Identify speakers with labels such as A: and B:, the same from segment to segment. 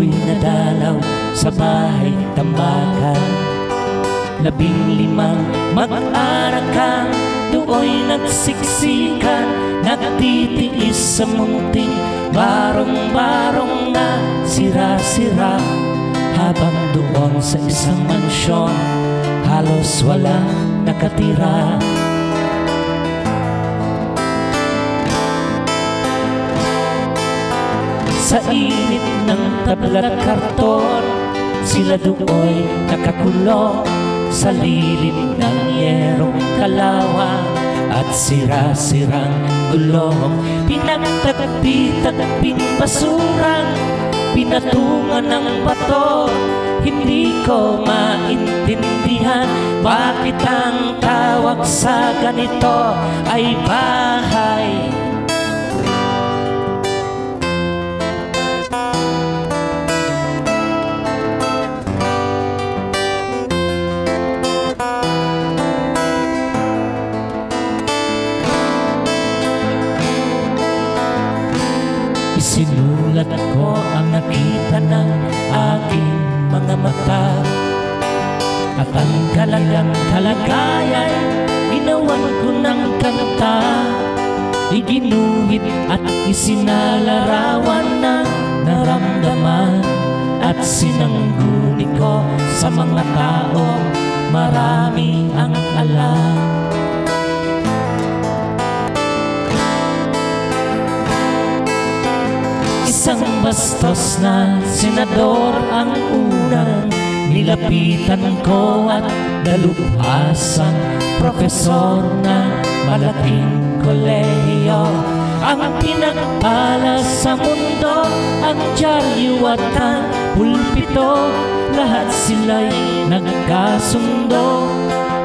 A: dinadalaw sa bahay tambakan. Labing limang mag-arakang Do'y nagsiksikan Nagtitiis sa munting Barong-barong na sira-sira. Habang doon sa isang mansyon Halos walang nakatira Sa init ng tablat karton Sila do'y nakakulong Sa lilim ng yerong kalawang At sira-sirang gulong Pinagtagpi-tagping basurang Pinatungan ng bato. Hindi ko maintindihan Bakit ang tawag sa ganito ay bahay nakita ng aking mga mata. At ang kalagang kalagayay Ginawan ko ng kanta. Iginuhit at isinalarawan ng naramdaman At sinangguni ko sa mga tao. Marami ang alam bastos na senador ang unang nilapitan ko at dalubhasang profesor ng malaking kolehiyo. Ang pinagpala sa mundo ang dyaryo at ang pulpito lahat sila'y nagkasundo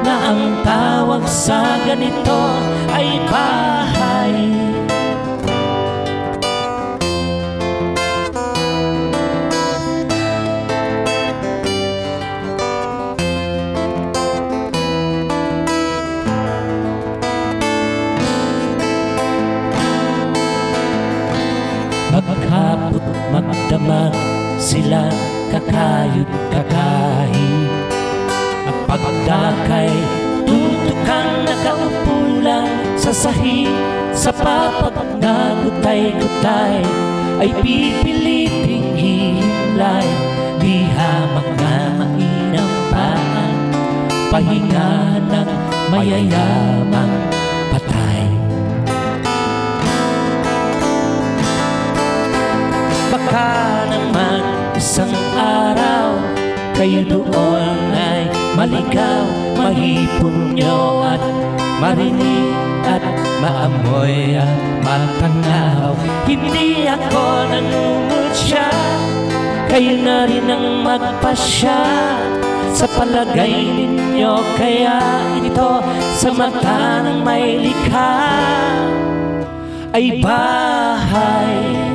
A: na ang tawag sa ganito ay bahay sila kakayod kakahi Ang pagdakay tutukang nakaupo lang sa sahig Sa papag na gutay-gutay ay pipiliting himlay Di hamak na mainang Pahinga ng mayayamang Kayo doon ay maligaw Mahipon nyo at marinig At maamoy at matanaw Hindi ako nangungutya Kayo na rin ang magpasya. Sa palagay ninyo kaya ito Sa mata ng may likha Ay bahay